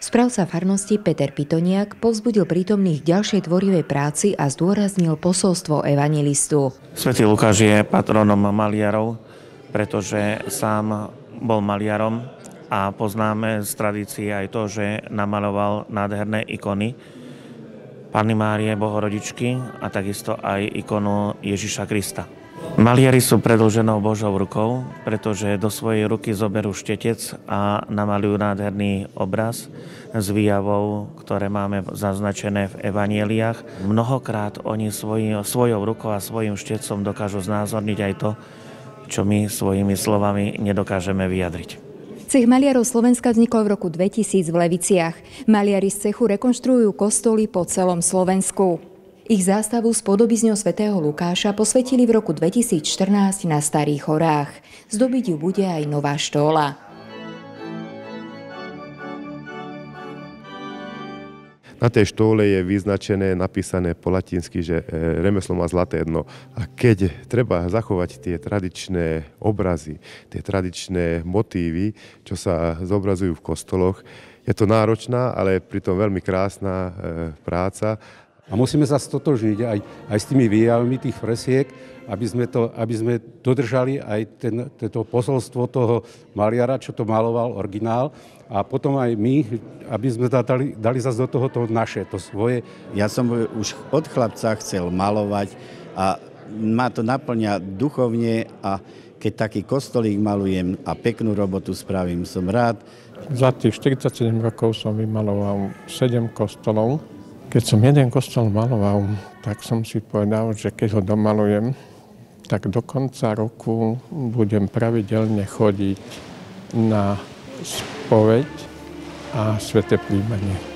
Správca farnosti Peter Pitoniak povzbudil prítomných k ďalšej tvorivej práci a zdôraznil posolstvo evangelistu. Svetý Lukáš je patronom maliarov, pretože sám bol maliarom a poznáme z tradície aj to, že namaloval nádherné ikony Panny Márie Bohorodičky a takisto aj ikonu Ježiša Krista. Maliari sú predlženou Božou rukou, pretože do svojej ruky zoberú štetec a namalujú nádherný obraz s výjavou, ktoré máme zaznačené v evanieliách. Mnohokrát oni svoj, svojou rukou a svojim štecom dokážu znázorniť aj to, čo my svojimi slovami nedokážeme vyjadriť. Cech maliarov Slovenska vznikol v roku 2000 v Leviciach. Maliari z cechu rekonštruujú kostoly po celom Slovensku. Ich zástavu s podobizňou svätého Lukáša posvetili v roku 2014 na Starých horách. Zdobiť ju bude aj nová štóla. Na tej štóle je vyznačené, napísané po latinsky, že e, remeslo má zlaté dno. A keď treba zachovať tie tradičné obrazy, tie tradičné motívy, čo sa zobrazujú v kostoloch, je to náročná, ale pritom veľmi krásna e, práca a musíme sa stotožniť aj, aj s tými výjavmi tých fresiek, aby sme, to, aby sme dodržali aj ten, to posolstvo toho maliara, čo to maloval, originál. A potom aj my, aby sme dali, dali zase do toho to naše, to svoje. Ja som už od chlapca chcel malovať a ma to naplňa duchovne a keď taký kostolík malujem a peknú robotu spravím, som rád. Za tých 47 rokov som vymaloval 7 kostolov keď som jeden kostol maloval, tak som si povedal, že keď ho domalujem, tak do konca roku budem pravidelne chodiť na spoveď a sveté príjmanie.